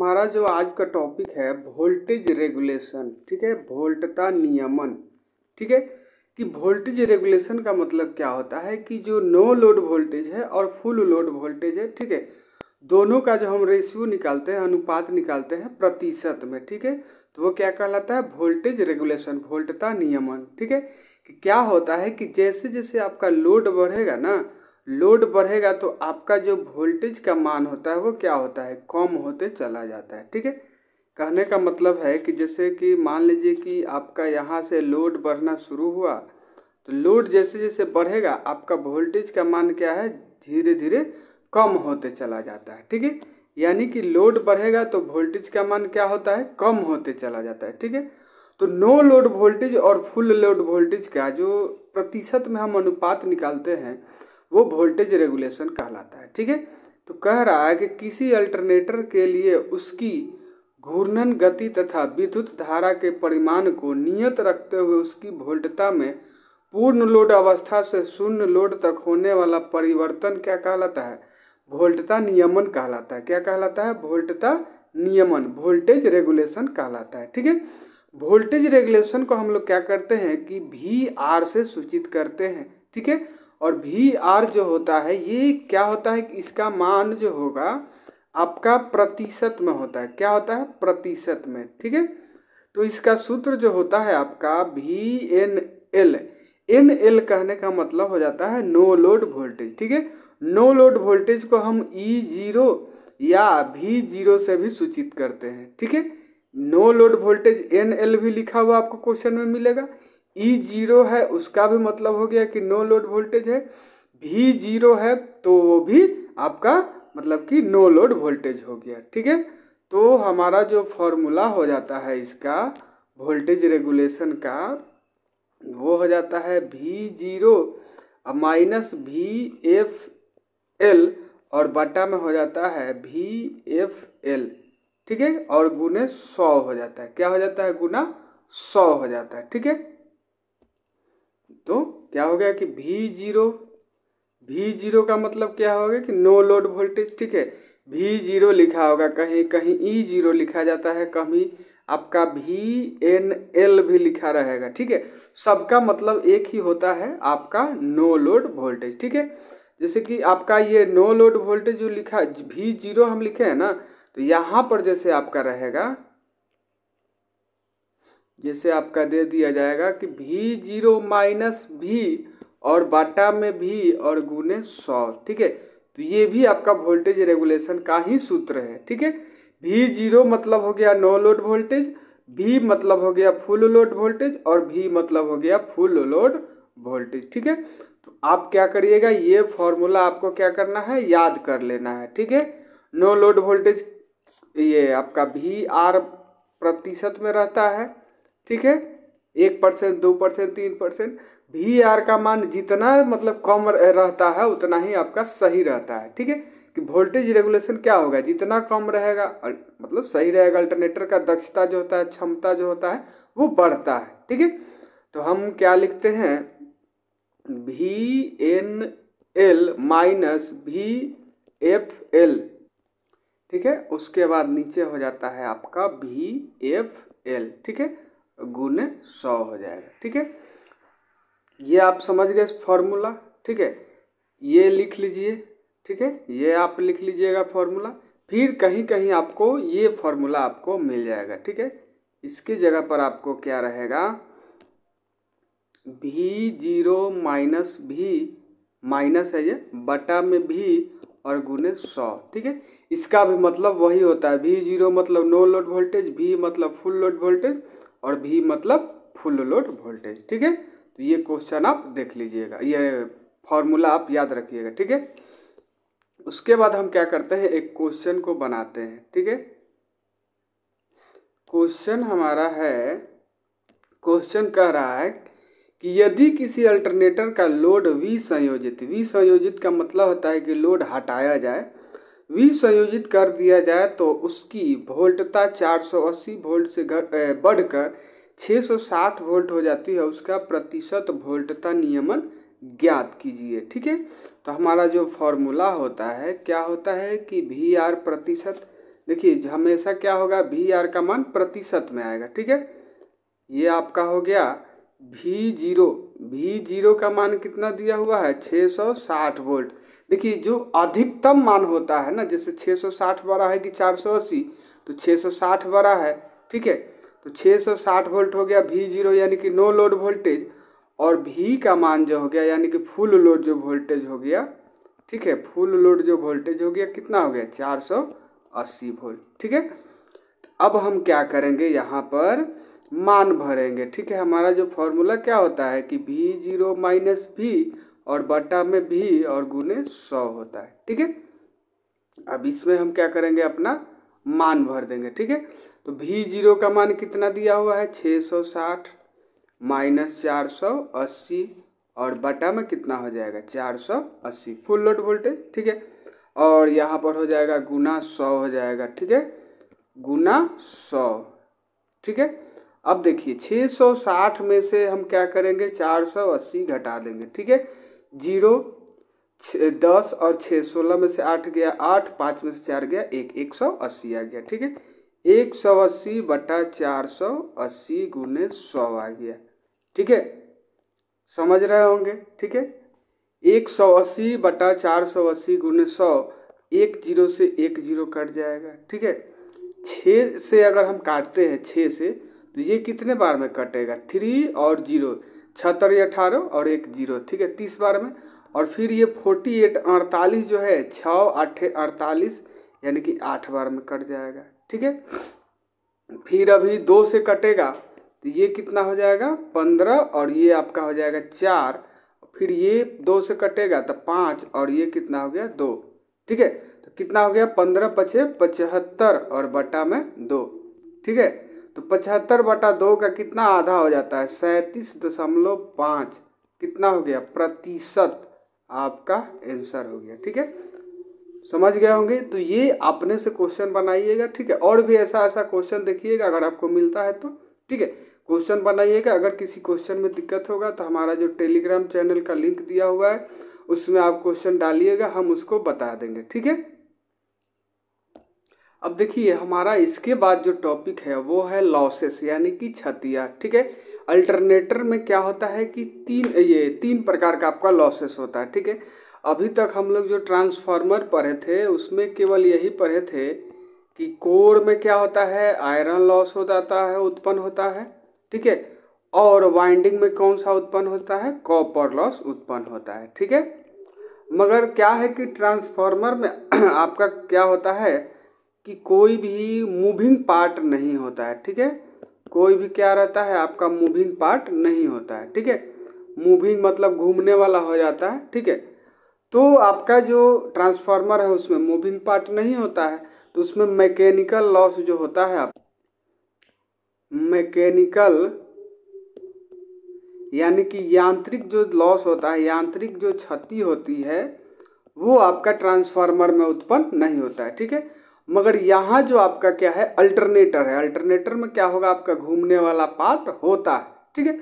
हमारा जो आज का टॉपिक है वोल्टेज रेगुलेशन ठीक है? वोल्टता नियमन, ठीक है? कि वोल्टेज रेगुलेशन का मतलब क्या होता है कि जो नो लोड वोल्टेज है और फुल लोड वोल्टेज है, ठीक है? दोनों का जो हम रेशियो निकालते हैं, अनुपात निकालते हैं प्रतिशत में, ठीक है? तो वो क्या कहलाता है? वोल्टेज रेगुलेशन वोल्टता नियमन, ठीक है? कि क्या होता है कि जैसे जैसे आपका लोड बढ़ेगा ना लोड बढ़ेगा तो आपका जो वोल्टेज का मान होता है वो क्या होता है? कम होते चला जाता है, ठीक है? कहने का मतलब है कि जैसे कि मान लीजिए कि आपका यहाँ से लोड बढ़ना शुरू हुआ तो लोड जैसे जैसे बढ़ेगा, आपका वोल्टेज का मान क्या है? धीरे धीरे कम होते चला जाता है, ठीक है? यानी कि लोड बढ़ेगा तो वोल्टेज का मान क्या होता है? कम होते चला जाता है, ठीक है? तो नो लोड वोल्टेज और फुल लोड वोल्टेज का जो प्रतिशत में हम अनुपात निकालते हैं वो वोल्टेज रेगुलेशन कहलाता है, ठीक है? तो कह रहा है कि किसी अल्टरनेटर के लिए उसकी घूर्णन गति तथा विद्युत धारा के परिमाण को नियत रखते हुए उसकी वोल्टता में पूर्ण लोड अवस्था से शून्य लोड तक होने वाला परिवर्तन क्या कहलाता है? वोल्टता नियमन कहलाता है। क्या कहलाता है? वोल्टता नियमन वोल्टेज रेगुलेशन कहलाता है, ठीक है? वोल्टेज रेगुलेशन को हम लोग क्या करते हैं कि वी आर से सूचित करते हैं, ठीक है? और वी आर जो होता है, ये क्या होता है इसका मान जो होगा, आपका प्रतिशत में होता है। क्या होता है? प्रतिशत में, ठीक है? तो इसका सूत्र जो होता है आपका V N L N L कहने का मतलब हो जाता है नो लोड वोल्टेज, ठीक है? नो लोड वोल्टेज को हम ई ज़ीरो या भी ज़ीरो से भी सूचित करते हैं, ठीक है? No load voltage N L भी लिखा हुआ आपको क्वेश्चन में मिलेगा। ई e ज़ीरो है, उसका भी मतलब हो गया कि नो लोड वोल्टेज है। भी ज़ीरो है तो वो भी आपका मतलब कि नो लोड वोल्टेज हो गया, ठीक है? तो हमारा जो फॉर्मूला हो जाता है इसका, वोल्टेज रेगुलेशन का, वो हो जाता है V zero minus V F L और बटा में हो जाता है वी एफ़ एल ठीक है? और गुने सौ हो जाता है। क्या हो जाता है? गुना सौ हो जाता है, ठीक है? तो क्या हो गया कि वी ज़ीरो वी ज़ीरो का मतलब क्या होगा कि नो लोड वोल्टेज ठीक है? वी ज़ीरो लिखा होगा, कहीं कहीं ई ज़ीरो लिखा जाता है, कहीं आपका वी एन एल भी लिखा रहेगा, ठीक है? सबका मतलब एक ही होता है आपका नो लोड वोल्टेज ठीक है? जैसे कि आपका ये नो लोड वोल्टेज जो लिखा वी ज़ीरो हम लिखे हैं ना तो यहाँ पर जैसे आपका रहेगा जैसे आपका दे दिया जाएगा कि भी ज़ीरो माइनस भी और बाटा में भी और गुने सौ, ठीक है? तो ये भी आपका वोल्टेज रेगुलेशन का ही सूत्र है, ठीक है? भी ज़ीरो मतलब हो गया नो लोड वोल्टेज भी मतलब हो गया फुल लोड वोल्टेज और भी मतलब हो गया फुल लोड वोल्टेज, ठीक है? तो आप क्या करिएगा, ये फॉर्मूला आपको क्या करना है, याद कर लेना है, ठीक है? नो लोड वोल्टेज, ये आपका भी आर प्रतिशत में रहता है ठीक है? एक परसेंट, दो परसेंट, तीन परसेंट वी आर का मान जितना मतलब कम रहता है, उतना ही आपका सही रहता है, ठीक है? कि वोल्टेज रेगुलेशन क्या होगा? जितना कम रहेगा मतलब सही रहेगा अल्टरनेटर का दक्षता जो होता है, क्षमता जो होता है, वो बढ़ता है, ठीक है? तो हम क्या लिखते हैं? V N L minus V F L, ठीक है? उसके बाद नीचे हो जाता है आपका वी एफ़ एल, ठीक है? गुने सौ हो जाएगा, ठीक है? ये आप समझ गए फॉर्मूला, ठीक है? ये लिख लीजिए, ठीक है? ये आप लिख लीजिएगा फॉर्मूला, फिर कहीं कहीं आपको ये फॉर्मूला आपको मिल जाएगा, ठीक है? इसकी जगह पर आपको क्या रहेगा? भी ज़ीरो माइनस भी, माइनस है ये, बटा में भी और गुने सौ, ठीक है? इसका भी मतलब वही होता है, भी ज़ीरो मतलब नो लोड वोल्टेज, भी मतलब फुल लोड वोल्टेज और भी मतलब फुल लोड वोल्टेज ठीक है? तो ये क्वेश्चन आप देख लीजिएगा। ये फॉर्मूला आप याद रखिएगा, ठीक है? उसके बाद हम क्या करते हैं? एक क्वेश्चन को बनाते हैं, ठीक है? क्वेश्चन हमारा है क्वेश्चन कह रहा है कि यदि किसी अल्टरनेटर का लोड वी संयोजित वी संयोजित का मतलब होता है कि लोड हटाया जाए वी संयोजित कर दिया जाए तो उसकी वोल्टता 480 वोल्ट से घट बढ़कर 660 वोल्ट हो जाती है। उसका प्रतिशत वोल्टता नियमन ज्ञात कीजिए, ठीक है? तो हमारा जो फॉर्मूला होता है, क्या होता है कि वी आर प्रतिशत, देखिए, हमेशा क्या होगा? वी आर का मान प्रतिशत में आएगा, ठीक है? ये आपका हो गया वी ज़ीरो वी ज़ीरो का मान कितना दिया हुआ है? 660 वोल्ट देखिए, जो अधिकतम मान होता है ना, जैसे 660 बड़ा है कि 480 तो 660 बड़ा है, ठीक है? तो 660 वोल्ट हो गया वी ज़ीरो यानी कि नो लोड वोल्टेज, और वी का मान जो हो गया, यानी कि फुल लोड जो वोल्टेज हो गया, ठीक है? फुल लोड जो वोल्टेज हो गया, कितना हो गया? 480 वोल्ट ठीक है? अब हम क्या करेंगे? यहाँ पर मान भरेंगे, ठीक है? हमारा जो फॉर्मूला क्या होता है कि वी ज़ीरो माइनस वी और बटा में भी और गुने सौ होता है, ठीक है? अब इसमें हम क्या करेंगे? अपना मान भर देंगे, ठीक है? तो भी ज़ीरो का मान कितना दिया हुआ है? छः सौ साठ माइनस चार सौ अस्सी और बटा में कितना हो जाएगा? चार सौ अस्सी, फुल लोड वोल्टेज, ठीक है? और यहाँ पर हो जाएगा गुना सौ हो जाएगा, ठीक है? गुना सौ, ठीक है? अब देखिए छः सौ साठ में से हम क्या करेंगे? चार सौ अस्सी घटा देंगे, ठीक है? ज़ीरो दस और छः, सोलह में से आठ गया, आठ, पाँच में से चार गया, एक एक सौ अस्सी आ गया, ठीक है? एक सौ अस्सी बटा चार सौ अस्सी गुने सौ आ गया, ठीक है? समझ रहे होंगे, ठीक है? एक सौ अस्सी बटा चार सौ अस्सी गुने सौ, एक ज़ीरो से एक ज़ीरो कट जाएगा, ठीक है? छः से अगर हम काटते हैं, छः से तो ये कितने बार में कटेगा? थ्री और ज़ीरो छहत्तर अठारह और एक ज़ीरो, ठीक है, तीस बार में। और फिर ये फोर्टी एट अड़तालीस जो है छः आठ, अड़तालीस, यानी कि आठ बार में कट जाएगा, ठीक है? फिर अभी दो से कटेगा तो ये कितना हो जाएगा? पंद्रह और ये आपका हो जाएगा चार। फिर ये दो से कटेगा तो पाँच और ये कितना हो गया? दो, ठीक है? तो कितना हो गया? पंद्रह पचे पचहत्तर और बटा में दो, ठीक है? तो पचहत्तर बटा दो का कितना आधा हो जाता है? सैंतीस दशमलव पाँच। कितना हो गया? प्रतिशत। आपका आंसर हो गया, ठीक है? समझ गए होंगे? तो ये अपने से क्वेश्चन बनाइएगा, ठीक है? और भी ऐसा ऐसा क्वेश्चन देखिएगा, अगर आपको मिलता है तो ठीक है? क्वेश्चन बनाइएगा। अगर किसी क्वेश्चन में दिक्कत होगा तो हमारा जो टेलीग्राम चैनल का लिंक दिया हुआ है, उसमें आप क्वेश्चन डालिएगा, हम उसको बता देंगे, ठीक है? अब देखिए, हमारा इसके बाद जो टॉपिक है, वो है लॉसेस यानी कि क्षतियाँ ठीक है? अल्टरनेटर में क्या होता है कि तीन, ये तीन प्रकार का आपका लॉसेस होता है, ठीक है? अभी तक हम लोग जो ट्रांसफार्मर पढ़े थे, उसमें केवल यही पढ़े थे कि कोर में क्या होता है आयरन लॉस हो जाता है, उत्पन्न होता है, ठीक है? और वाइंडिंग में कौन सा उत्पन्न होता है? कॉपर लॉस उत्पन्न होता है, ठीक है? मगर क्या है कि ट्रांसफार्मर में आपका क्या होता है कि कोई भी मूविंग पार्ट नहीं होता है, ठीक है? कोई भी क्या रहता है, आपका मूविंग पार्ट नहीं होता है, ठीक है? मूविंग मतलब घूमने वाला हो जाता है, ठीक है? तो आपका जो ट्रांसफार्मर है, उसमें मूविंग पार्ट नहीं होता है तो उसमें मैकेनिकल लॉस जो होता है, आप मैकेनिकल यानी कि यांत्रिक जो लॉस होता है, यांत्रिक जो क्षति होती है, वो आपका ट्रांसफार्मर में उत्पन्न नहीं होता है, ठीक है? मगर यहाँ जो आपका क्या है अल्टरनेटर है। अल्टरनेटर में क्या होगा, आपका घूमने वाला पार्ट होता है, ठीक है?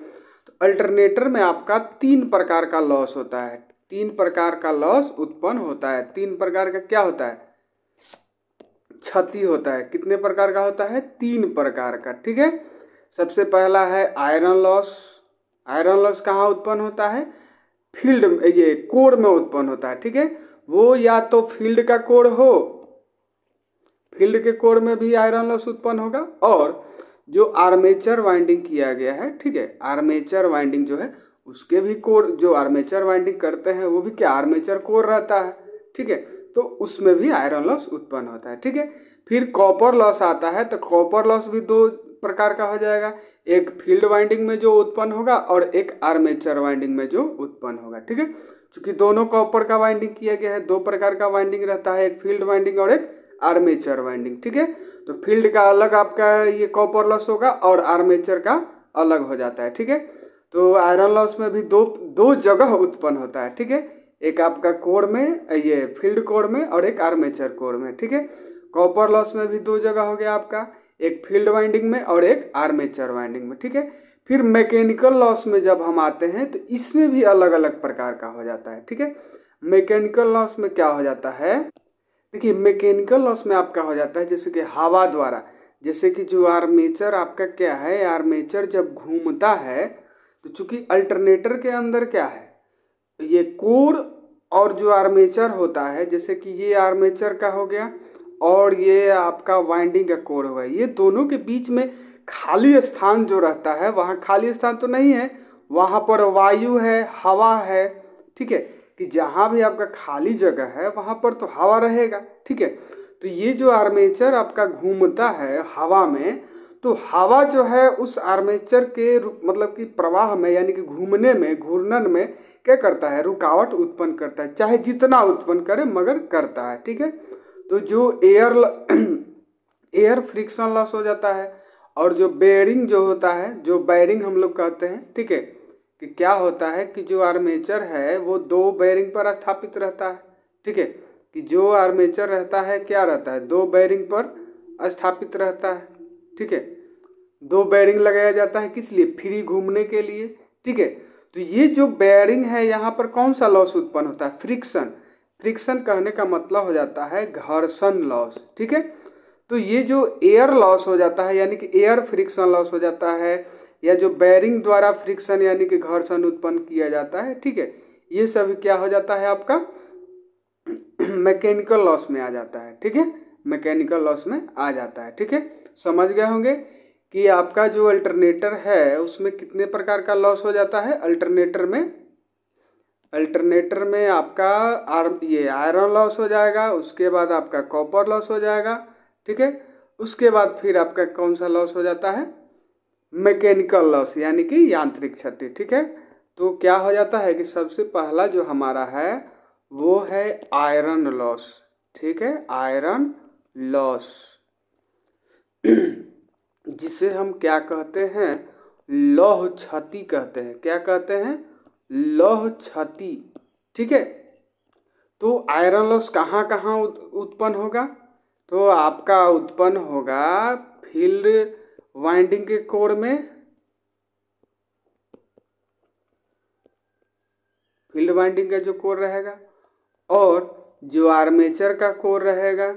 तो अल्टरनेटर में आपका तीन प्रकार का लॉस होता है। तीन प्रकार का लॉस उत्पन्न होता है। तीन प्रकार का क्या होता है? क्षति होता है। कितने प्रकार का होता है? तीन प्रकार का, ठीक है? सबसे पहला है आयरन लॉस आयरन लॉस कहाँ उत्पन्न होता है? फ़ील्ड ये कोर में उत्पन्न होता है, ठीक है? वो या तो फ़ील्ड का कोर हो फ़ील्ड के कोर में भी आयरन लॉस उत्पन्न होगा और जो आर्मेचर वाइंडिंग किया गया है, ठीक है, आर्मेचर वाइंडिंग जो है, उसके भी कोर जो आर्मेचर वाइंडिंग करते हैं, वो भी क्या आर्मेचर कोर रहता है, ठीक है तो उसमें भी आयरन लॉस उत्पन्न होता है, ठीक है। फिर कॉपर लॉस आता है तो कॉपर लॉस भी दो प्रकार का हो जाएगा, एक फ़ील्ड वाइंडिंग में जो उत्पन्न होगा और एक आर्मेचर वाइंडिंग में जो उत्पन्न होगा, ठीक है। क्योंकि दोनों कॉपर का वाइंडिंग किया गया है, दो प्रकार का वाइंडिंग रहता है, एक फ़ील्ड वाइंडिंग और एक आर्मेचर वाइंडिंग, ठीक है? तो फ़ील्ड का अलग आपका ये कॉपर लॉस होगा और आर्मेचर का अलग हो जाता है, ठीक है? तो आयरन लॉस में भी दो दो जगह उत्पन्न होता है, ठीक है? एक आपका कोर में, ये फ़ील्ड कोर में और एक आर्मेचर कोर में, ठीक है? कॉपर लॉस में भी दो जगह हो गया आपका, एक फ़ील्ड वाइंडिंग में और एक आर्मेचर वाइंडिंग में, ठीक है? फिर मैकेनिकल लॉस में जब हम आते हैं तो इसमें भी अलग अलग प्रकार का हो जाता है, ठीक है? मैकेनिकल लॉस में क्या हो जाता है? देखिए मैकेनिकल लॉस में आपका हो जाता है, जैसे कि हवा द्वारा। जैसे कि जो आर्मेचर आपका क्या है आर्मेचर जब घूमता है तो चूँकि अल्टरनेटर के अंदर क्या है, ये कोर और जो आर्मेचर होता है, जैसे कि ये आर्मेचर का हो गया और ये आपका वाइंडिंग का कोर हुआ ये दोनों के बीच में खाली स्थान जो रहता है, वहाँ खाली स्थान तो नहीं है, वहाँ पर वायु है, हवा है, ठीक है। कि जहाँ भी आपका खाली जगह है, वहाँ पर तो हवा रहेगा, ठीक है? तो ये जो आर्मेचर आपका घूमता है हवा में तो हवा जो है उस आर्मेचर के मतलब कि प्रवाह में, यानी कि घूमने में, घूर्णन में क्या करता है? रुकावट उत्पन्न करता है, चाहे जितना उत्पन्न करे, मगर करता है, ठीक है? तो जो एयर एयर फ्रिक्शन लॉस हो जाता है, और जो बेयरिंग जो होता है, जो बैरिंग हम लोग कहते हैं, ठीक है? कि क्या होता है कि जो आर्मेचर है, वो दो बैरिंग पर स्थापित रहता है। ठीक है? कि जो आर्मेचर रहता है, क्या रहता है? दो बैरिंग पर स्थापित रहता है। ठीक है? दो बैरिंग लगाया जाता है किस लिए? फ्री घूमने के लिए। ठीक है? तो ये जो बैरिंग है, यहाँ पर कौन सा लॉस उत्पन्न होता है? फ्रिक्शन फ्रिक्शन कहने का मतलब हो जाता है घर्षण लॉस ठीक है? तो ये जो एयर लॉस हो जाता है, यानी कि एयर फ्रिक्शन लॉस हो जाता है या जो बैरिंग द्वारा फ्रिक्शन यानी कि घर्षण उत्पन्न किया जाता है, ठीक है? ये सब क्या हो जाता है आपका? मैकेनिकल लॉस में आ जाता है, ठीक है? मैकेनिकल लॉस में आ जाता है, ठीक है? समझ गए होंगे कि आपका जो अल्टरनेटर है, उसमें कितने प्रकार का लॉस हो जाता है? अल्टरनेटर में अल्टरनेटर में आपका आर, ये आयरन लॉस हो जाएगा, उसके बाद आपका कॉपर लॉस हो जाएगा, ठीक है? उसके बाद फिर आपका कौन सा लॉस हो जाता है? मैकेनिकल लॉस, यानी कि यांत्रिक क्षति, ठीक है? तो क्या हो जाता है कि सबसे पहला जो हमारा है, वो है आयरन लॉस, ठीक है? Iron loss. जिसे हम क्या कहते हैं? लौह क्षति कहते हैं। क्या कहते हैं? लौह क्षति, ठीक है? तो आयरन लॉस कहाँ कहाँ उत्पन्न होगा? तो आपका उत्पन्न होगा फ़ील्ड वाइंडिंग के कोर में फ़ील्ड वाइंडिंग का जो कोर रहेगा और जो आर्मेचर का कोर रहेगा,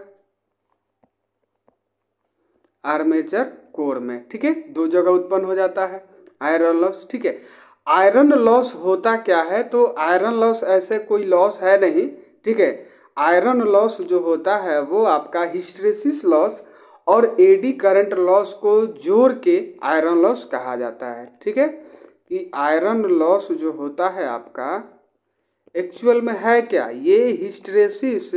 आर्मेचर कोर में, ठीक है? दो जगह उत्पन्न हो जाता है, आयरन लॉस, ठीक है? आयरन लॉस होता क्या है? तो आयरन लॉस ऐसे कोई लॉस है नहीं, ठीक है? आयरन लॉस जो होता है वो आपका हिस्ट्रेसिस लॉस और एडी करंट लॉस को जोड़ के आयरन लॉस कहा जाता है, ठीक है? कि आयरन लॉस जो होता है आपका एक्चुअल में है क्या? ये हिस्ट्रेसिस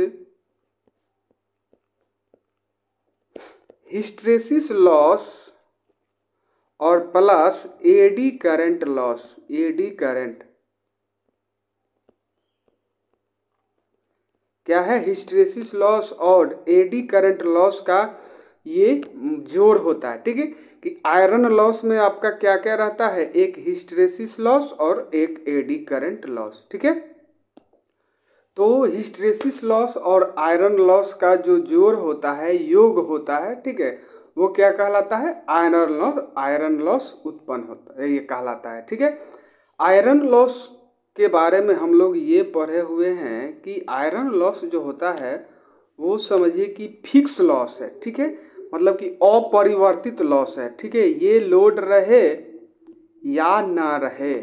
हिस्ट्रेसिस लॉस और plus eddy current loss eddy current क्या है? हिस्ट्रेसिस लॉस और एडी करंट लॉस का ये जोड़ होता है, ठीक है? कि आयरन लॉस में आपका क्या क्या रहता है? एक हिस्ट्रेसिस लॉस और एक एडी करंट लॉस, ठीक है? तो हिस्ट्रेसिस लॉस और आयरन लॉस का जो जोड़ होता है, योग होता है, ठीक है? वो क्या कहलाता है? आयरन लॉस आयरन लॉस उत्पन्न होता है, ये कहलाता है, ठीक है? आयरन लॉस के बारे में हम लोग ये पढ़े हुए हैं कि आयरन लॉस जो होता है, वो समझिए कि फिक्स लॉस है, ठीक है? मतलब कि अपरिवर्तित लॉस है, ठीक है? ये लोड रहे या ना रहे?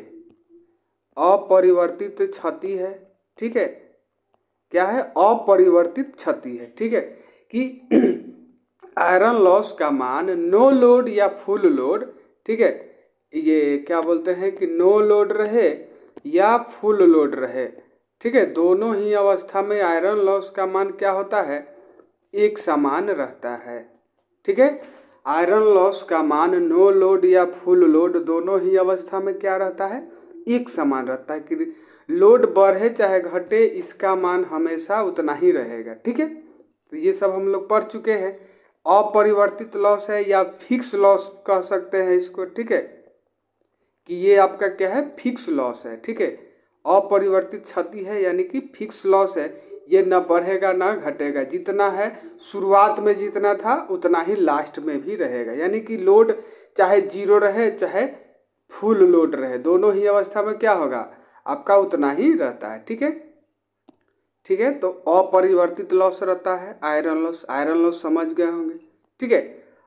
अपरिवर्तित क्षति है, ठीक है? क्या है? अपरिवर्तित क्षति है, ठीक है? कि आयरन लॉस का मान नो लोड या फुल लोड, ठीक है? ये क्या बोलते हैं कि नो लोड रहे या फुल लोड रहे, ठीक है? दोनों ही अवस्था में आयरन लॉस का मान क्या होता है? एक समान रहता है। ठीक है? आयरन लॉस का मान नो लोड या फुल लोड दोनों ही अवस्था में क्या रहता है? एक समान रहता है कि लोड बढ़े चाहे घटे, इसका मान हमेशा उतना ही रहेगा, ठीक है? तो ये सब हम लोग पढ़ चुके हैं। अपरिवर्तित लॉस है या फिक्स लॉस कह सकते हैं इसको, ठीक है? कि ये आपका क्या है? फिक्स लॉस है, ठीक है? अपरिवर्तित क्षति है, यानी कि फिक्स लॉस है। ये न बढ़ेगा, ना घटेगा। जितना है, शुरुआत में जितना था, उतना ही लास्ट में भी रहेगा। यानी कि लोड चाहे ज़ीरो रहे, चाहे फुल लोड रहे, दोनों ही अवस्था में क्या होगा? आपका उतना ही रहता है, ठीक है? ठीक है तो अपरिवर्तित लॉस रहता है आयरन लॉस आयरन लॉस समझ गए होंगे, ठीक है?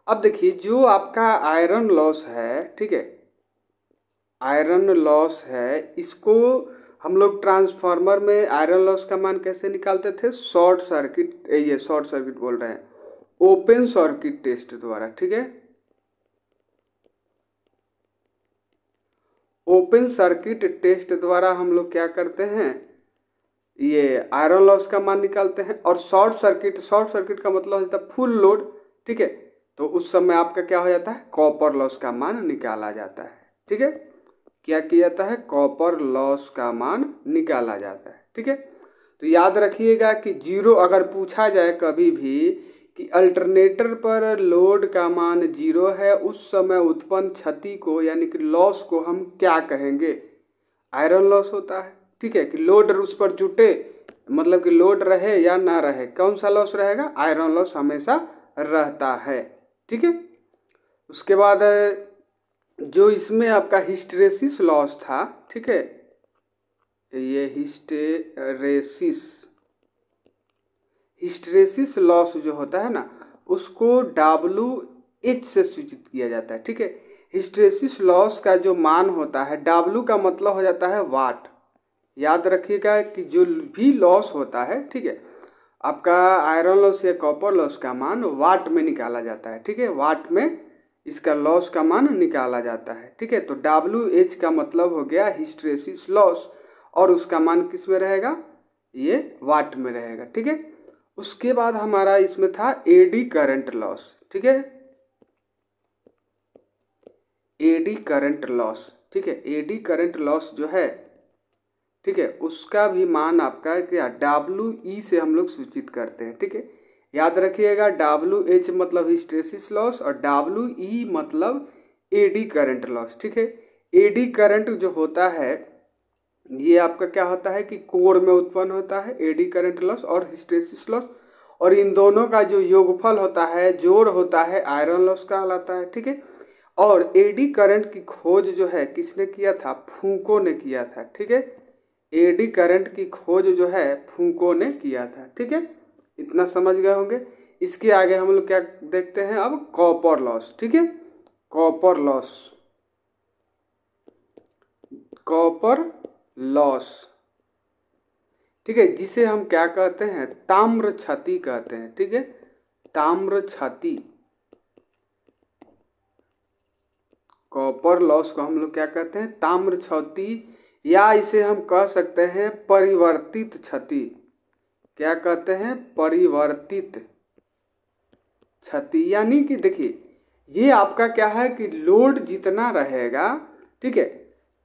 अब देखिए, जो आपका आयरन लॉस है, ठीक है? आयरन लॉस है, इसको हम लोग ट्रांसफार्मर में आयरन लॉस का मान कैसे निकालते थे? शॉर्ट सर्किट ये शॉर्ट सर्किट बोल रहे हैं। ओपन सर्किट टेस्ट द्वारा, ठीक है? ओपन सर्किट टेस्ट द्वारा हम लोग क्या करते हैं? ये आयरन लॉस का मान निकालते हैं और शॉर्ट सर्किट शॉर्ट सर्किट का मतलब होता है फुल लोड, ठीक है? तो उस समय आपका क्या हो जाता है? कॉपर लॉस का मान निकाला जाता है, ठीक है? क्या किया जाता है? कॉपर लॉस का मान निकाला जाता है, ठीक है? तो याद रखिएगा कि ज़ीरो अगर पूछा जाए कभी भी कि अल्टरनेटर पर लोड का मान ज़ीरो है, उस समय उत्पन्न क्षति को यानी कि लॉस को हम क्या कहेंगे? आयरन लॉस होता है, ठीक है? कि लोड उस पर जुटे मतलब कि लोड रहे या ना रहे, कौन सा लॉस रहेगा? आयरन लॉस हमेशा रहता है, ठीक है? उसके बाद जो इसमें आपका हिस्ट्रेसिस लॉस था, ठीक है? ये हिस्टेरेसिस, हिस्ट्रेसिस लॉस जो होता है ना, उसको डब्लू एच से सूचित किया जाता है, ठीक है? हिस्ट्रेसिस लॉस का जो मान होता है डब्लू का मतलब हो जाता है वाट। याद रखिएगा कि जो भी लॉस होता है, ठीक है? आपका आयरन लॉस या कॉपर लॉस का मान वाट में निकाला जाता है, ठीक है? वाट में इसका लॉस का मान निकाला जाता है, ठीक है? तो डब्ल्यू एच का मतलब हो गया हिस्ट्रेसिस लॉस और उसका मान किसमें रहेगा? ये वाट में रहेगा, ठीक है? उसके बाद हमारा इसमें था एडी करंट लॉस ठीक है? एडी करंट लॉस ठीक है? एडी करंट लॉस जो है, ठीक है? उसका भी मान आपका क्या? डब्लू ई से हम लोग सूचित करते हैं, ठीक है? याद रखिएगा डब्लू एच मतलब हिस्टेसिस लॉस और डब्लू ई मतलब एडी करंट लॉस, ठीक है? एडी करंट जो होता है, ये आपका क्या होता है कि कोर में उत्पन्न होता है एडी करंट लॉस और हिस्टेसिस लॉस। और इन दोनों का जो योगफल होता है, जोड़ होता है, आयरन लॉस कहलाता है, ठीक है? और एडी करंट की खोज जो है, किसने किया था? फूको ने किया था, ठीक है? एडी करंट की खोज जो है, फूको ने किया था, ठीक है? इतना समझ गए होंगे। इसके आगे हम लोग क्या देखते हैं अब? कॉपर लॉस ठीक है? कॉपर लॉस कॉपर लॉस ठीक है? जिसे हम क्या कहते हैं? ताम्र छाती कहते हैं, ठीक है? ताम्र छाती कॉपर लॉस को हम लोग क्या कहते हैं? ताम्र छाती या इसे हम कह सकते हैं परिवर्तित क्षति। क्या कहते हैं? परिवर्तित। क्षति यानी कि देखिए, ये आपका क्या है कि लोड जितना रहेगा, ठीक है,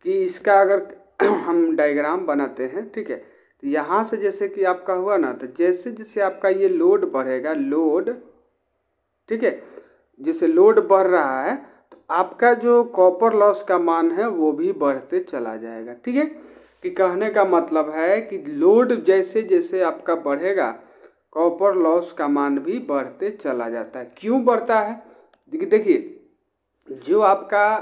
कि इसका अगर हम डायग्राम बनाते हैं, ठीक है तो यहाँ से जैसे कि आपका हुआ ना तो जैसे जैसे आपका ये लोड बढ़ेगा, लोड, ठीक है, जैसे लोड बढ़ रहा है तो आपका जो कॉपर लॉस का मान है वो भी बढ़ते चला जाएगा, ठीक है। कि कहने का मतलब है कि लोड जैसे जैसे आपका बढ़ेगा कॉपर लॉस का मान भी बढ़ते चला जाता है। क्यों बढ़ता है? देखिए, जो आपका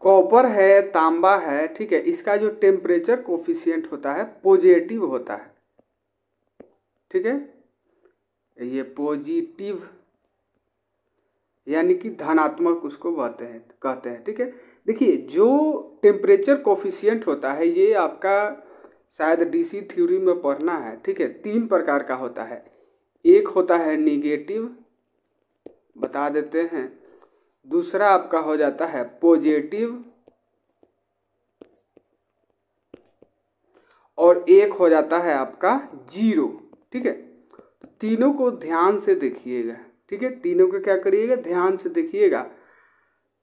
कॉपर है, तांबा है, ठीक है, इसका जो टेम्परेचर कोफिशियंट होता है पॉजिटिव होता है। ठीक है? ये पॉजिटिव यानी कि धनात्मक उसको कहते हैं कहते हैं, ठीक है? देखिए, जो टेम्परेचर कोफिशियंट होता है, ये आपका शायद डीसी थ्योरी में पढ़ना है, ठीक है? तीन प्रकार का होता है। एक होता है निगेटिव बता देते हैं। दूसरा आपका हो जाता है पॉजिटिव और एक हो जाता है आपका ज़ीरो ठीक है? तीनों को ध्यान से देखिएगा, ठीक है? तीनों को क्या करिएगा? ध्यान से देखिएगा।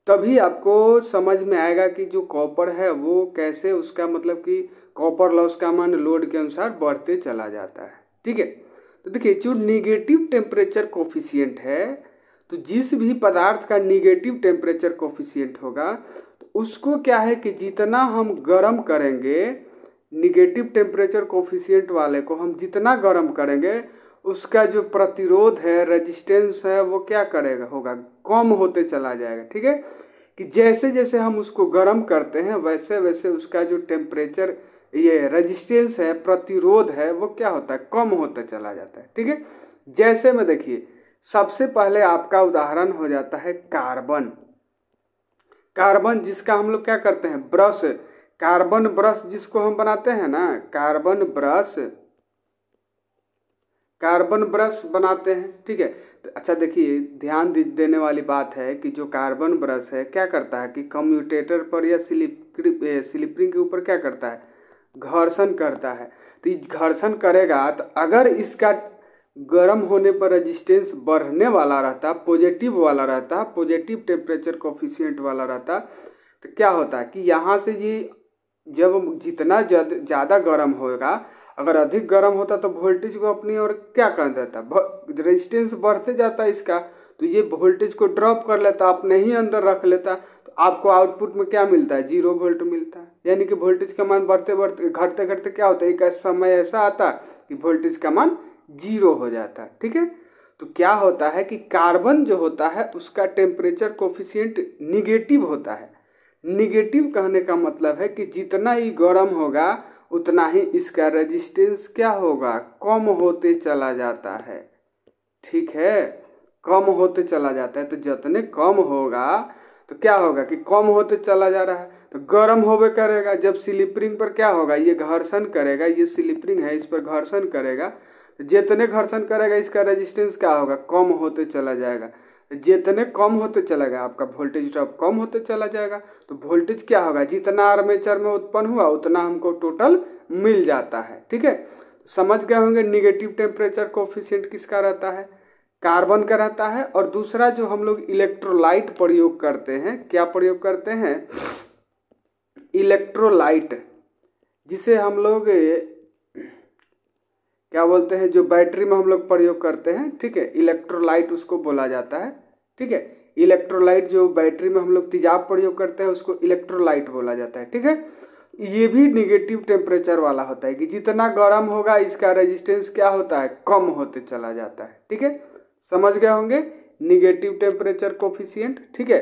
तभी आपको समझ में आएगा कि जो कॉपर है वो कैसे उसका मतलब कि कॉपर लॉस का मान लोड के अनुसार बढ़ते चला जाता है। ठीक है? तो देखिए, जो निगेटिव टेम्परेचर कोफिशियंट है तो जिस भी पदार्थ का निगेटिव टेम्परेचर कोफिशियंट होगा तो उसको क्या है कि जितना हम गर्म करेंगे निगेटिव टेम्परेचर कोफिशियंट वाले को हम जितना गर्म करेंगे उसका जो प्रतिरोध है रेजिस्टेंस है, वो क्या करेगा, होगा। कम होते चला जाएगा, ठीक है? कि जैसे जैसे हम उसको गर्म करते हैं, वैसे वैसे उसका जो टेम्परेचर ये रेजिस्टेंस है, प्रतिरोध है, वो क्या होता है? कम होता चला जाता है, ठीक है? जैसे में देखिए, सबसे पहले आपका उदाहरण हो जाता है कार्बन कार्बन जिसका हम लोग क्या करते हैं? ब्रश। कार्बन ब्रश जिसको हम बनाते हैं ना? कार्बन ब्रश कार्बन ब्रश बनाते हैं, ठीक है? तो अच्छा देखिए, ध्यान देने वाली बात है कि जो कार्बन ब्रश है, क्या करता है कि कम्यूटेटर पर या स्लिपरिंग के ऊपर क्या करता है? घर्षण करता है। तो घर्षण करेगा तो अगर इसका गर्म होने पर रेजिस्टेंस बढ़ने वाला रहता पॉजिटिव वाला रहता पॉजिटिव टेम्परेचर कोफिशियंट वाला रहता तो क्या होता है कि यहाँ से ये जब जितना ज़्यादा गर्म होगा अगर अधिक गर्म होता तो वोल्टेज को अपनी ओर क्या कर देता? रेजिस्टेंस बढ़ते जाता इसका तो ये वोल्टेज को ड्रॉप कर लेता, अपने ही अंदर रख लेता तो आपको आउटपुट में क्या मिलता है? ज़ीरो वोल्ट मिलता है। यानी कि वोल्टेज का मान बढ़ते बढ़ते, घटते घटते क्या होता है? एक समय ऐसा आता कि वोल्टेज का मान ज़ीरो हो जाता है। ठीक है? तो क्या होता है कि कार्बन जो होता है, उसका टेम्परेचर कोफिशियंट निगेटिव होता है। निगेटिव कहने का मतलब है कि जितना ही गर्म होगा उतना ही इसका रेजिस्टेंस क्या होगा? कम होते चला जाता है। ठीक है? कम होते चला जाता है तो जितने कम होगा तो क्या होगा कि कम होते चला जा रहा है? तो गर्म होवे करेगा, जब स्लिपरिंग पर क्या होगा? ये घर्षण करेगा, ये स्लिपरिंग है, इस पर घर्षण करेगा। तो जितने घर्षण करेगा, इसका रेजिस्टेंस क्या होगा? कम होते चला जाएगा। जितने कम होते चलेगा आपका वोल्टेज ड्रॉप कम होते चला जाएगा तो वोल्टेज क्या होगा? जितना आर्मेचर में उत्पन्न हुआ, उतना हमको टोटल मिल जाता है, ठीक है? समझ गए होंगे निगेटिव टेम्परेचर कोफिशियंट किसका रहता है? कार्बन का रहता है, और दूसरा जो हम लोग इलेक्ट्रोलाइट प्रयोग करते हैं, क्या प्रयोग करते हैं? इलेक्ट्रोलाइट जिसे हम लोग क्या बोलते हैं, जो बैटरी में हम लोग प्रयोग करते हैं, ठीक है इलेक्ट्रोलाइट उसको बोला जाता है, ठीक है इलेक्ट्रोलाइट जो बैटरी में हम लोग तेजाब प्रयोग करते हैं, उसको इलेक्ट्रोलाइट बोला जाता है, ठीक है, ये भी निगेटिव टेम्परेचर वाला होता है कि जितना गर्म होगा, इसका रेजिस्टेंस क्या होता है, कम होते चला जाता है, ठीक है, समझ गए होंगे निगेटिव टेम्परेचर कोफिशियंट ठीक है,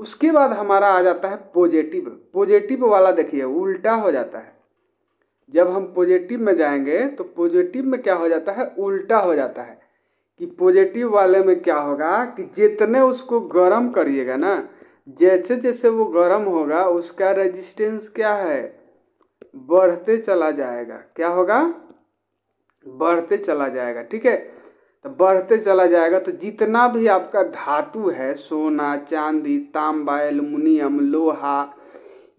उसके बाद हमारा आ जाता है पॉजिटिव पॉजिटिव वाला देखिए, उल्टा हो जाता है जब हम पॉजिटिव में जाएँगे तो पॉजिटिव में क्या हो जाता है? उल्टा हो जाता है। कि पॉजिटिव वाले में क्या होगा? कि जितने उसको गर्म करिएगा ना, जैसे जैसे वो गर्म होगा, उसका रेजिस्टेंस क्या है? बढ़ते चला जाएगा। क्या होगा? बढ़ते चला जाएगा। ठीक है? तो बढ़ते चला जाएगा तो जितना भी आपका धातु है, सोना, चांदी, तांबा, एल्युमिनियम, लोहा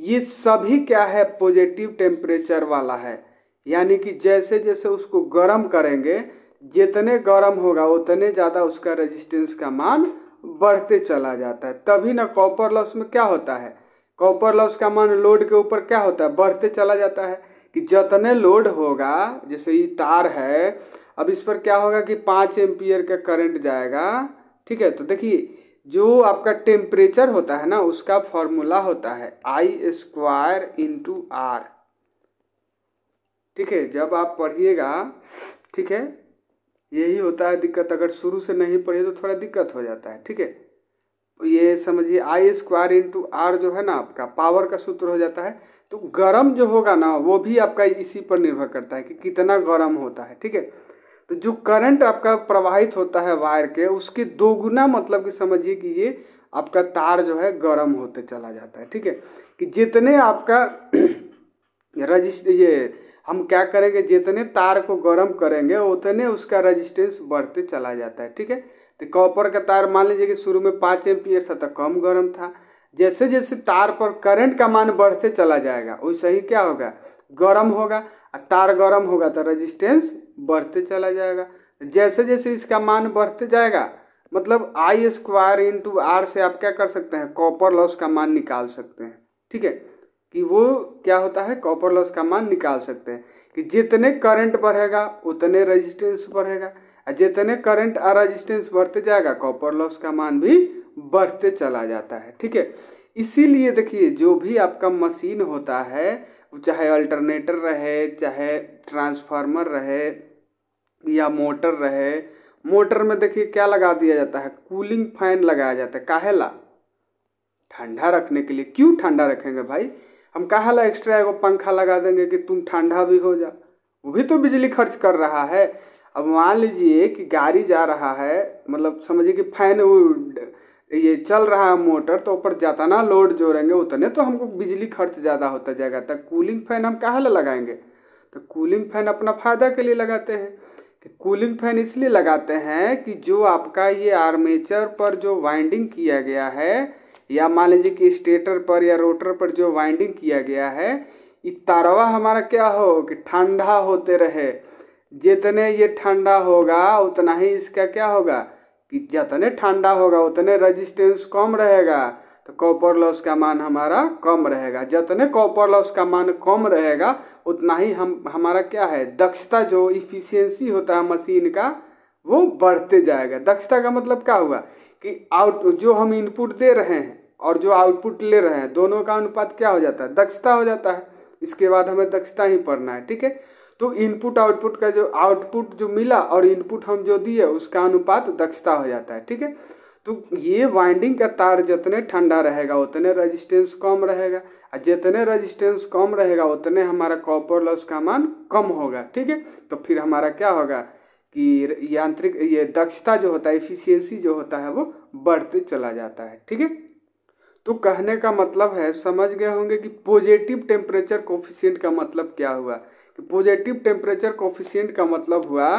ये सभी क्या है? पॉजिटिव टेम्परेचर वाला है। यानी कि जैसे जैसे उसको गर्म करेंगे, जितने गर्म होगा, उतने ज़्यादा उसका रेजिस्टेंस का मान बढ़ते चला जाता है। तभी ना कॉपर लॉस में क्या होता है? कॉपर लॉस का मान लोड के ऊपर क्या होता है? बढ़ते चला जाता है। कि जितने लोड होगा, जैसे ये तार है, अब इस पर क्या होगा कि पाँच एम्पियर का करंट जाएगा। ठीक है? तो देखिए जो आपका टेम्परेचर होता है ना, उसका फॉर्मूला होता है आई स्क्वायर इंटू आर ठीक है, जब आप पढ़िएगा, ठीक है, यही होता है दिक्कत। अगर शुरू से नहीं पढ़िए तो थोड़ा दिक्कत हो जाता है, ठीक है? ये समझिए आई स्क्वायर इंटू आर जो है ना आपका पावर का सूत्र हो जाता है। तो गर्म जो होगा ना, वो भी आपका इसी पर निर्भर करता है कि कितना गर्म होता है, ठीक है? तो जो करंट आपका प्रवाहित होता है वायर के, उसके दोगुना मतलब कि समझिए कि ये आपका तार जो है गर्म होते चला जाता है, ठीक है? कि जितने आपका रजिस्ट, ये हम क्या करेंगे, जितने तार को गर्म करेंगे, उतने उसका रजिस्टेंस बढ़ते चला जाता है, ठीक है? तो कॉपर का तार मान लीजिए कि शुरू में पाँच एम्पियर था तो कम गर्म था। जैसे जैसे तार पर करंट का मान बढ़ते चला जाएगा, वैसे ही क्या होगा? गर्म होगा। तार गर्म होगा तो रजिस्टेंस बढ़ते चला जाएगा। जैसे जैसे इसका मान बढ़ते जाएगा मतलब आई स्क्वायर इंटू आर से आप क्या कर सकते हैं? कॉपर लॉस का मान निकाल सकते हैं। ठीक है? कि वो क्या होता है? कॉपर लॉस का मान निकाल सकते हैं। कि जितने करंट बढ़ेगा, उतने रजिस्टेंस बढ़ेगा। और जितने करंट और रजिस्टेंस बढ़ते जाएगा कॉपर लॉस का मान भी बढ़ते चला जाता है। ठीक है? इसीलिए देखिए, जो भी आपका मशीन होता है चाहे अल्टरनेटर रहे, चाहे ट्रांसफार्मर रहे या मोटर रहे, मोटर में देखिए क्या लगा दिया जाता है? कूलिंग फ़ैन लगाया जाता है। काहेला? ठंडा रखने के लिए। क्यों ठंडा रखेंगे भाई? हम कहा ला एक्स्ट्रा एगो पंखा लगा देंगे कि तुम ठंडा भी हो जा। वो भी तो बिजली खर्च कर रहा है। अब मान लीजिए कि गाड़ी जा रहा है मतलब समझिए कि फ़ैन ये चल रहा है मोटर तो ऊपर जितना लोड जोड़ेंगे उतने तो हमको बिजली खर्च ज़्यादा होता जाएगा। तो कूलिंग फ़ैन हम कहाँ लगाएँगे? तो कूलिंग फ़ैन अपना फ़ायदा के लिए लगाते हैं। कि कूलिंग फ़ैन इसलिए लगाते हैं कि जो आपका ये आर्मेचर पर जो वाइंडिंग किया गया है, या मान लीजिए कि स्टेटर पर या रोटर पर जो वाइंडिंग किया गया है, ये तारवा हमारा क्या हो? कि ठंडा होते रहे। जितने ये ठंडा होगा, उतना ही इसका क्या होगा? कि जितने ठंडा होगा, उतने रेजिस्टेंस कम रहेगा। तो कॉपर लॉस का मान हमारा कम रहेगा। जितने कॉपर लॉस का मान कम रहेगा, उतना ही हम, हमारा क्या है? दक्षता जो इफिशियंसी होता है मशीन का, वो बढ़ते जाएगा। दक्षता का मतलब क्या हुआ? कि आउट जो हम इनपुट दे रहे हैं और जो आउटपुट ले रहे हैं, दोनों का अनुपात क्या हो जाता है? दक्षता हो जाता है। इसके बाद हमें दक्षता ही पढ़ना है, ठीक है? तो इनपुट आउटपुट का जो आउटपुट जो मिला और इनपुट हम जो दिए, उसका अनुपात दक्षता हो जाता है, ठीक है? तो ये वाइंडिंग का तार जितने ठंडा रहेगा, उतने रेजिस्टेंस कम रहेगा, और जितने रेजिस्टेंस कम रहेगा, उतने हमारा कॉपर लॉस का मान कम होगा, ठीक है? तो फिर हमारा क्या होगा कि यांत्रिक, ये दक्षता जो होता है इफिशियंसी जो होता है, वो बढ़ते चला जाता है, ठीक है? तो कहने का मतलब है, समझ गए होंगे कि पॉजिटिव टेम्परेचर कोफिशियंट का मतलब क्या हुआ? पॉजिटिव टेम्परेचर कोफिशियंट का मतलब हुआ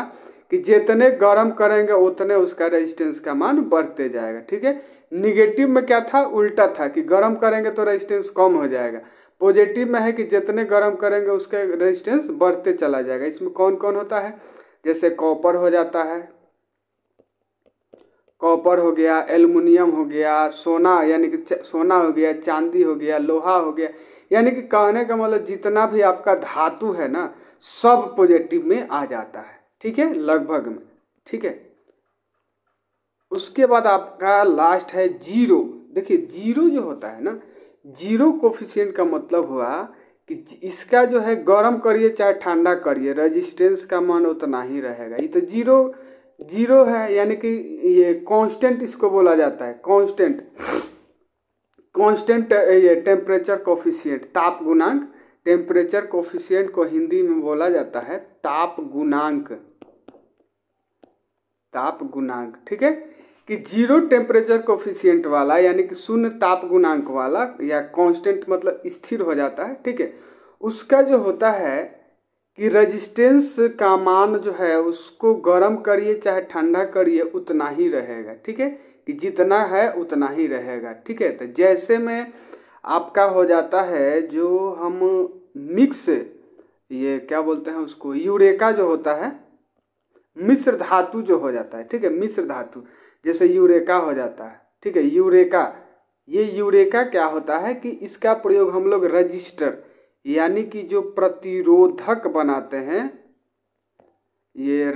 कि जितने गर्म करेंगे, उतने उसका रेजिस्टेंस का मान बढ़ते जाएगा, ठीक है? निगेटिव में क्या था? उल्टा था कि गर्म करेंगे तो रेजिस्टेंस कम हो जाएगा। पॉजिटिव में है कि जितने गर्म करेंगे, उसका रेजिस्टेंस बढ़ते चला जाएगा। इसमें कौन कौन होता है? जैसे कॉपर हो जाता है कॉपर हो गया एल्युमिनियम हो गया, सोना, यानी कि सोना हो गया, चांदी हो गया, लोहा हो गया यानी कि कहने का मतलब जितना भी आपका धातु है ना, सब पॉजिटिव में आ जाता है। ठीक है? लगभग में। ठीक है? उसके बाद आपका लास्ट है ज़ीरो देखिए ज़ीरो जो होता है ना ज़ीरो कोफिशियंट का मतलब हुआ कि इसका जो है गर्म करिए चाहे ठंडा करिए रेजिस्टेंस का मान उतना ही रहेगा। ये तो ज़ीरो ज़ीरो है, यानी कि ये कांस्टेंट इसको बोला जाता है कांस्टेंट कांस्टेंट ये टेम्परेचर कोफिशियंट ताप गुणांक। टेम्परेचर कोफिशियंट को हिंदी में बोला जाता है ताप गुणांक। ताप गुणांक, ठीक है? कि ज़ीरो टेम्परेचर कोफिशियंट वाला, यानी कि शून्य ताप गुणांक वाला, या कांस्टेंट मतलब स्थिर हो जाता है, ठीक है? उसका जो होता है कि रेजिस्टेंस का मान जो है, उसको गर्म करिए, चाहे ठंडा करिए, उतना ही रहेगा, ठीक है? जितना है उतना ही रहेगा, ठीक है? तो जैसे में आपका हो जाता है जो हम मिक्स, ये क्या बोलते हैं उसको, यूरेका जो होता है, मिश्र धातु जो हो जाता है, ठीक है? मिश्र धातु, जैसे यूरेका हो जाता है, ठीक है? यूरेका, ये यूरेका क्या होता है कि इसका प्रयोग हम लोग रजिस्टर, यानी कि जो प्रतिरोधक बनाते हैं, ये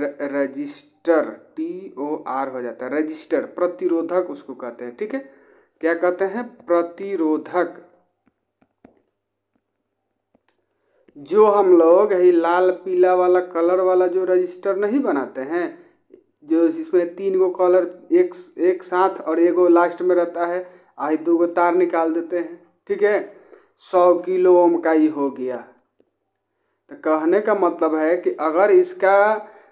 रजिस्टर टी ओ आर हो जाता है। रजिस्टर प्रतिरोधक उसको कहते हैं, ठीक है? क्या कहते हैं? प्रतिरोधक। जो हम लोग ही लाल, पीला वाला कलर वाला जो रजिस्टर नहीं बनाते हैं, जो जिसमें तीन गो कलर एक एक साथ और एगो लास्ट में रहता है आज दो गो तार निकाल देते हैं, ठीक है? सौ किलो ओम का ही हो गया। तो कहने का मतलब है कि अगर इसका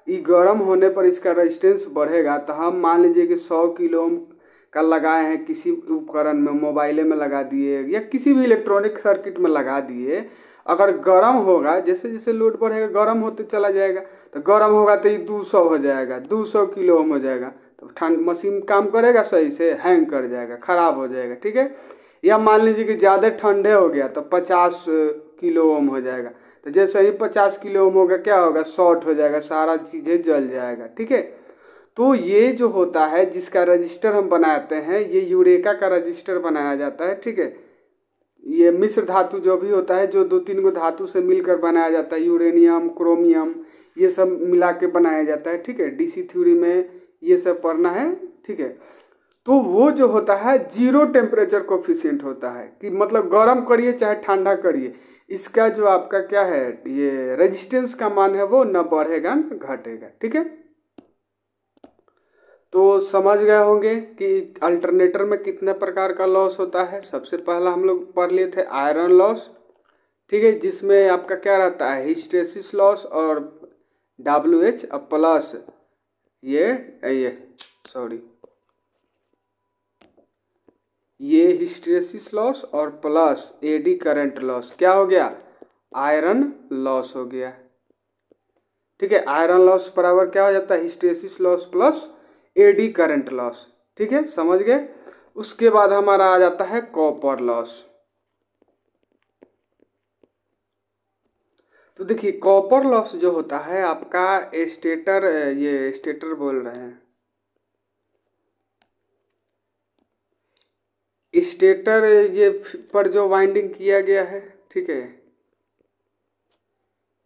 ये गर्म होने पर इसका रेजिस्टेंस बढ़ेगा। तो हम मान लीजिए कि सौ किलो ओम का लगाए हैं, किसी उपकरण में, मोबाइले में लगा दिए, या किसी भी इलेक्ट्रॉनिक सर्किट में लगा दिए, अगर गर्म होगा, जैसे जैसे लोड बढ़ेगा, गर्म होते चला जाएगा। तो गर्म होगा तो ये दो सौ हो जाएगा, दो सौ किलो ओम हो जाएगा। तो ठंड मशीन काम करेगा सही से, हैंग कर जाएगा, खराब हो जाएगा, ठीक है? या मान लीजिए कि ज़्यादा ठंडे हो गया तो पचास किलो ओम हो जाएगा। तो जैसे ही पचास किलो ओम होगा, क्या होगा? शॉर्ट हो जाएगा, सारा चीज़ें जल जाएगा, ठीक है? तो ये जो होता है, जिसका रजिस्टर हम बनाते हैं, ये यूरेका का रजिस्टर बनाया जाता है, ठीक है? ये मिश्र धातु जो भी होता है, जो दो तीन गो धातु से मिलकर बनाया जाता है, यूरेनियम, क्रोमियम, ये सब मिला के बनाया जाता है, ठीक है? डीसी थ्योरी में ये सब पढ़ना है, ठीक है? तो वो जो होता है ज़ीरो टेम्परेचर कोफिशियंट होता है, कि मतलब गर्म करिए चाहे ठंडा करिए। इसका जो आपका क्या है, ये रेजिस्टेंस का मान है वो न बढ़ेगा, न घटेगा, ठीक है? तो समझ गए होंगे कि अल्टरनेटर में कितने प्रकार का लॉस होता है। सबसे पहला हम लोग पढ़ लिए थे आयरन लॉस ठीक है? जिसमें आपका क्या रहता है हिस्टेसिस लॉस और डब्ल्यू एच प्लस ये ये सॉरी ये हिस्टेसिस लॉस और प्लस एडी करंट लॉस। क्या हो गया? आयरन लॉस हो गया। ठीक है, आयरन लॉस बराबर क्या हो जाता है? Hysteresis loss plus eddy current loss. ठीक है, समझ गए? उसके बाद हमारा आ जाता है कॉपर लॉस। तो देखिए, कॉपर लॉस जो होता है, आपका स्टेटर, ये स्टेटर बोल रहे हैं। स्टेटर ये पर जो वाइंडिंग किया गया है, ठीक है?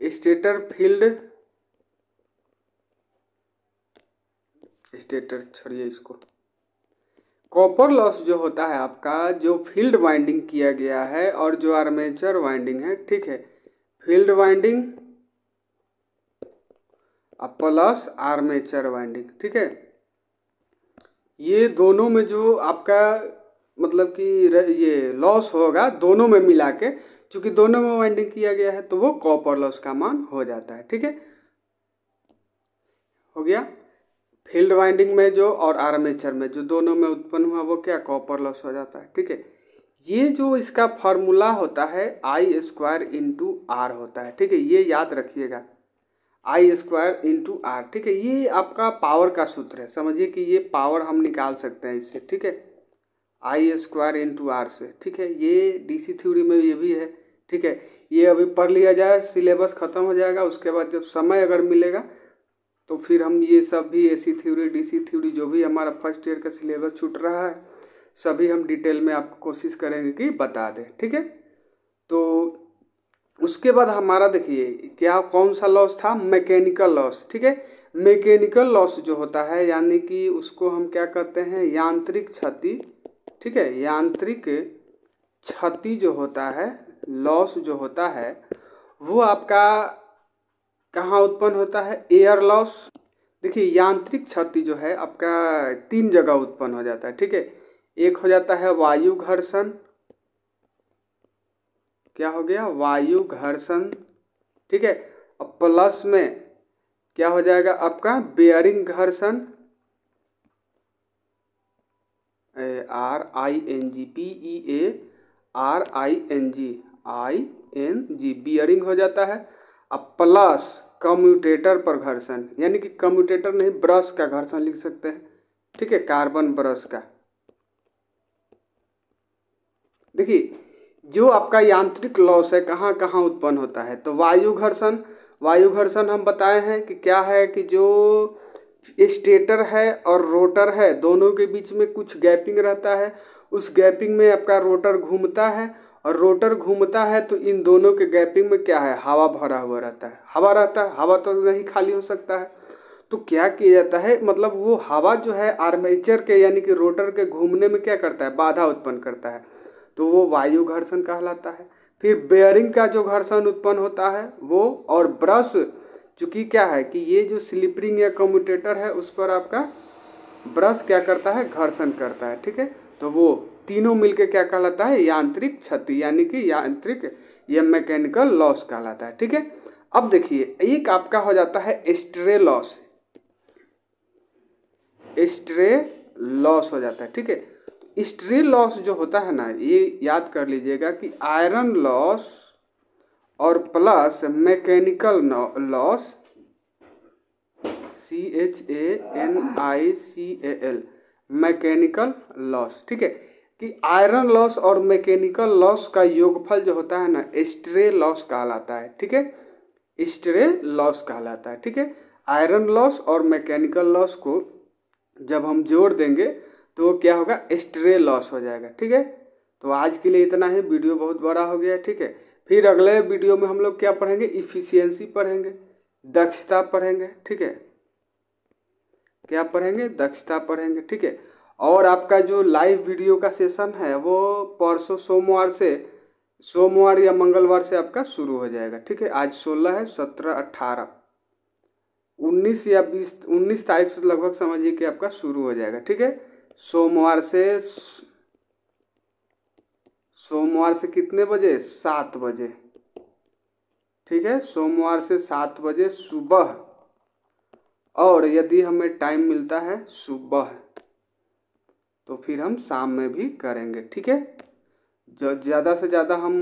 स्टेटर फ़ील्ड, स्टेटर छोड़िए इसको। कॉपर लॉस जो होता है आपका, जो फ़ील्ड वाइंडिंग किया गया है और जो आर्मेचर वाइंडिंग है, ठीक है? Field winding plus armature winding ठीक है? ये दोनों में जो आपका मतलब कि ये लॉस होगा दोनों में मिला के चूँकि दोनों में वाइंडिंग किया गया है तो वो कॉपर लॉस का मान हो जाता है, ठीक है? हो गया? फ़ील्ड वाइंडिंग में जो और आर्मेचर में जो दोनों में उत्पन्न हुआ, वो क्या कॉपर लॉस हो जाता है, ठीक है? ये जो इसका फॉर्मूला होता है आई स्क्वायर इंटू आर होता है, ठीक है? ये याद रखिएगा। आई स्क्वायर इंटू आर ठीक है? ये आपका पावर का सूत्र है, समझिए कि ये पावर हम निकाल सकते हैं इससे, ठीक है? आई स्क्वायर इंटू आर से, ठीक है? ये डीसी थ्योरी में ये भी है, ठीक है? ये अभी पढ़ लिया जाए सिलेबस ख़त्म हो जाएगा, उसके बाद जब समय अगर मिलेगा तो फिर हम ये सब भी A C theory D C theory जो भी हमारा फ़र्स्ट ईयर का सिलेबस छूट रहा है, सभी हम डिटेल में आपको कोशिश करेंगे कि बता दें, ठीक है? तो उसके बाद हमारा देखिए, क्या, कौन सा लॉस था? मैकेनिकल लॉस ठीक है? मैकेनिकल लॉस जो होता है, यानी कि उसको हम क्या कहते हैं? यांत्रिक क्षति ठीक है, यांत्रिक क्षति जो होता है लॉस जो होता है, वो आपका कहाँ उत्पन्न होता है? एयर लॉस देखिए, यांत्रिक क्षति जो है, आपका तीन जगह उत्पन्न हो जाता है, ठीक है? एक हो जाता है वायु घर्षण। क्या हो गया? वायु घर्षण, ठीक है? अब प्लस में क्या हो जाएगा? आपका बेयरिंग घर्षण। R, I, N, G, P, E, A, R, I, N, G, I, N, G, bearing हो जाता है। अब प्लस कम्यूटेटर पर घर्षण, यानी कि कम्यूटेटर नहीं, ब्रश का घर्षण लिख सकते हैं। ठीक है, कार्बन ब्रश का। देखिए, जो आपका यांत्रिक लॉस है कहाँ कहाँ उत्पन्न होता है? तो वायु घर्षण वायु घर्षण हम बताए हैं कि क्या है कि जो स्टेटर है और रोटर है, दोनों के बीच में कुछ गैपिंग रहता है। उस गैपिंग में आपका रोटर घूमता है और रोटर घूमता है तो इन दोनों के गैपिंग में क्या है? हवा भरा हुआ रहता है। हवा रहता है, हवा तो नहीं खाली हो सकता है। तो क्या किया जाता है? मतलब वो हवा जो है, आर्मेचर के यानी कि रोटर के घूमने में क्या करता है? बाधा उत्पन्न करता है। तो वो वायु घर्षण कहलाता है। फिर बेयरिंग का जो घर्षण उत्पन्न होता है, वो और ब्रश चूँकि क्या है कि ये जो स्लिपरिंग या कम्यूटेटर है, उस पर आपका ब्रश क्या करता है? घर्षण करता है, ठीक है? तो वो तीनों मिलके क्या कहलाता है? यांत्रिक क्षति, यानी कि यांत्रिक या मैकेनिकल लॉस कहलाता है, ठीक है? अब देखिए, एक आपका हो जाता है स्ट्रे लॉस स्ट्रे लॉस हो जाता है, ठीक है? स्ट्रे लॉस जो होता है ना, ये याद कर लीजिएगा कि आयरन लॉस और plus mechanical loss C H A N I C A L mechanical loss ठीक है? कि आयरन लॉस और मैकेनिकल लॉस का योगफल जो होता है ना स्ट्रे लॉस कहलाता है, ठीक है? स्ट्रे लॉस कहलाता है, ठीक है? आयरन लॉस और मैकेनिकल लॉस को जब हम जोड़ देंगे तो क्या होगा? स्ट्रे लॉस हो जाएगा, ठीक है? तो आज के लिए इतना ही, वीडियो बहुत बड़ा हो गया, ठीक है? फिर अगले वीडियो में हम लोग क्या पढ़ेंगे? इफिशियंसी पढ़ेंगे। दक्षता पढ़ेंगे, ठीक है? क्या पढ़ेंगे? दक्षता पढ़ेंगे, ठीक है? और आपका जो लाइव वीडियो का सेशन है, वो परसों सोमवार से, सोमवार या मंगलवार से आपका शुरू हो जाएगा, ठीक है? आज सोलह है, सत्रह अट्ठारह उन्नीस या बीस, उन्नीस तारीख से लगभग समझिए कि आपका शुरू हो जाएगा, ठीक है? सोमवार से सोमवार से कितने बजे? सात बजे। ठीक है? सोमवार से सात बजे सुबह। और यदि हमें टाइम मिलता है सुबह तो फिर हम शाम में भी करेंगे। ठीक है? ज़्यादा से ज़्यादा हम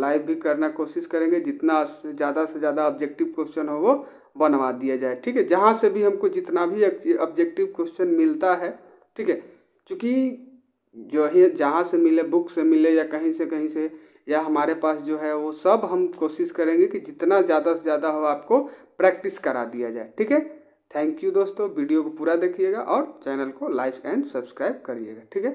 लाइव भी करना कोशिश करेंगे। जितना ज़्यादा से ज़्यादा ऑब्जेक्टिव क्वेश्चन हो, वो बनवा दिया जाए। ठीक है? जहाँ से भी हमको जितना भी ऑब्जेक्टिव क्वेश्चन मिलता है, ठीक है? क्योंकि जो ही जहाँ से मिले बुक से मिले या कहीं से कहीं से या हमारे पास जो है वो सब हम कोशिश करेंगे कि जितना ज़्यादा से ज़्यादा हो आपको प्रैक्टिस करा दिया जाए। ठीक है? थैंक यू दोस्तों। वीडियो को पूरा देखिएगा और चैनल को लाइक एंड सब्सक्राइब करिएगा। ठीक है?